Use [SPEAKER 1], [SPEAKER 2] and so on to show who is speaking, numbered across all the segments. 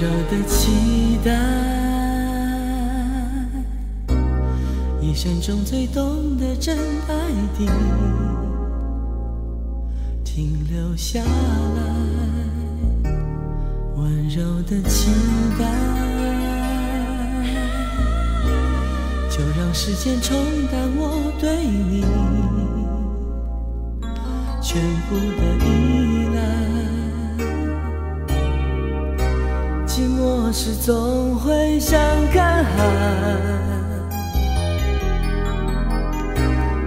[SPEAKER 1] 柔的期待，一生中最懂得真爱的，停留下来，温柔的期待，就让时间冲淡我对你全部的依赖。寂寞时总会想看海，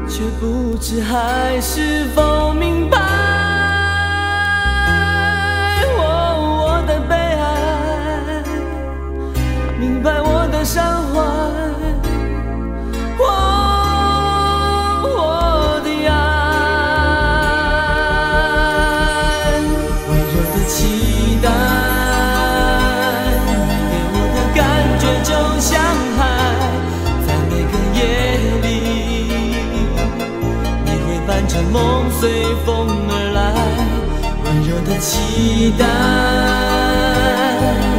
[SPEAKER 1] 却不知海是否明白。哦，我的悲哀，明白我的伤怀。着梦随风而来，温柔的期待。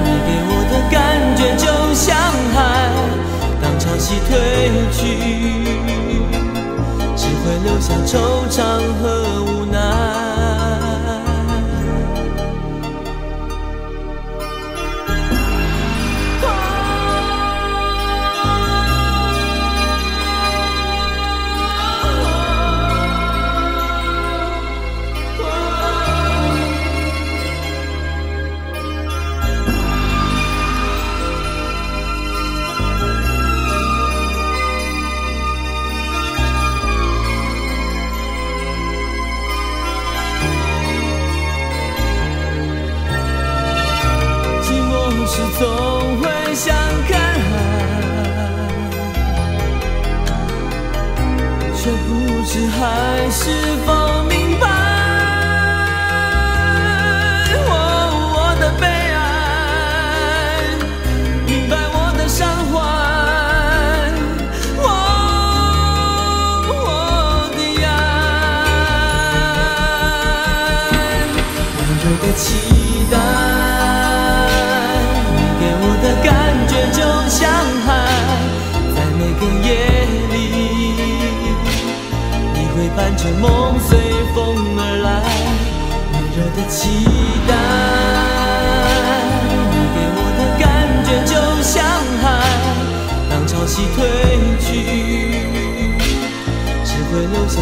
[SPEAKER 1] 你给我的感觉就像海，当潮汐退去，只会留下惆怅和无奈。却不知还是否期待。你给我的感觉就像海，当潮汐退去，只会留下